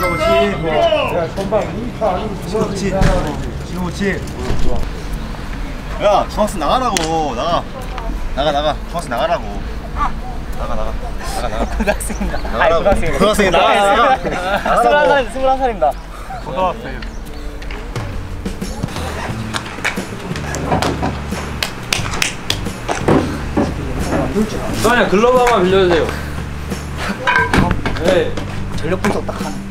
그렇지. 야, 전방 2파. 그렇지. 그렇지. 야, 중학생 나가라고. 나가. 나가, 나가. 중학생 나가라고. 나가, 나가. 나가, 나가. 고등학생입니다. 나가라고. 고등학생이 나가, 나가. 스물한 살, 스물한 살입니다. 고등학생. 그냥 글러브 하나만 빌려주세요. 네. 전력 분석 딱 하네.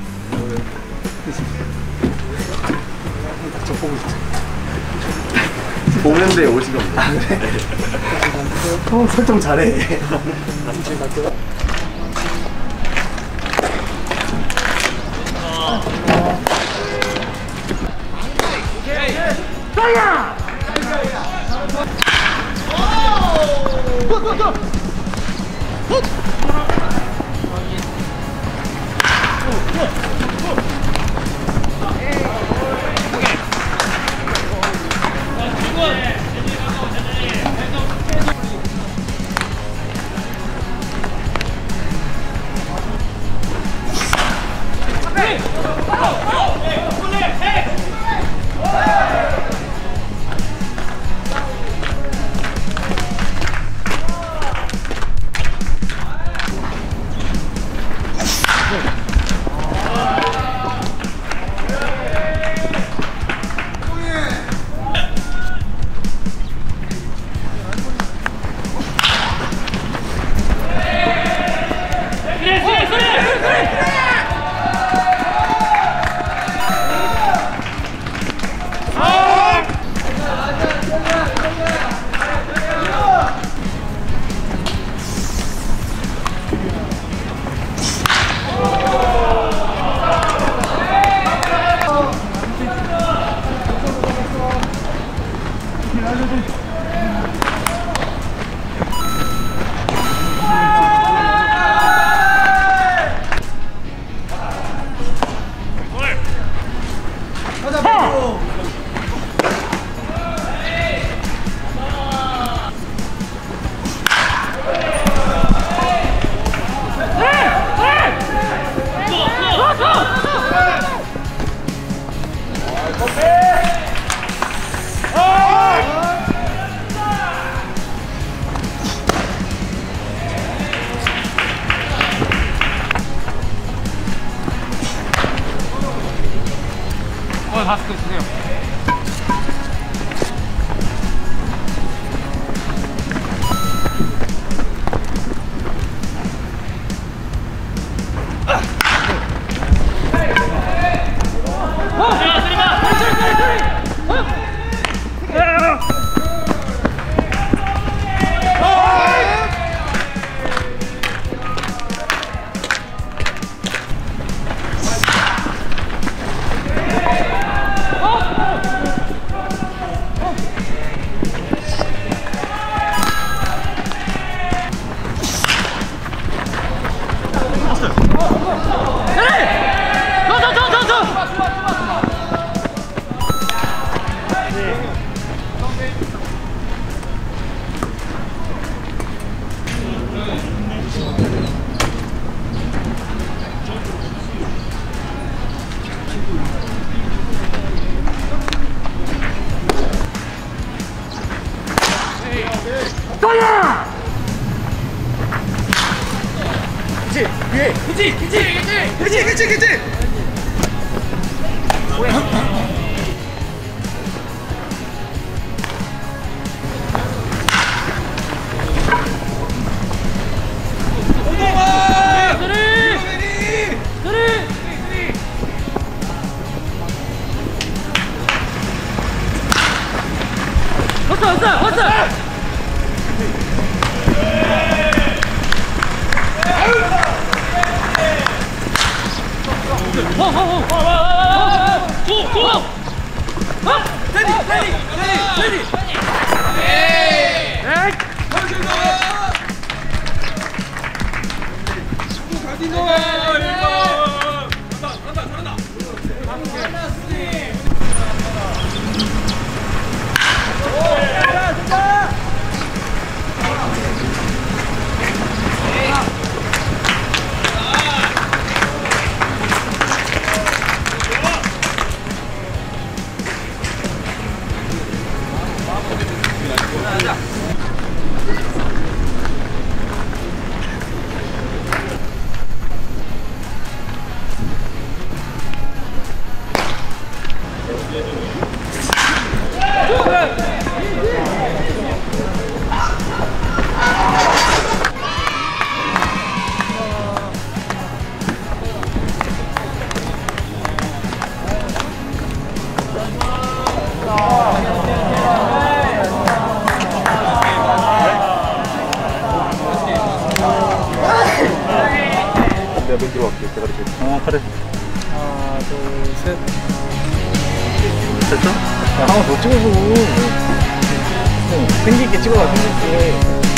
보고 있어. 보는데 오시가 없네. 형 설정 잘해. 어, 마스크 주 거야! 그치, 위에. 그치, 그치, 그치, 그치, 그치, 그치. 好好好，来来来来来来，走走。啊，这里这里这里这里。哎，哎，快进攻！快进攻！ 들어갈게 대가리 제아 그래. 하나 둘 셋. 됐죠? 야, 하나 더 찍어줘. 어, 생기게 찍어라 생기게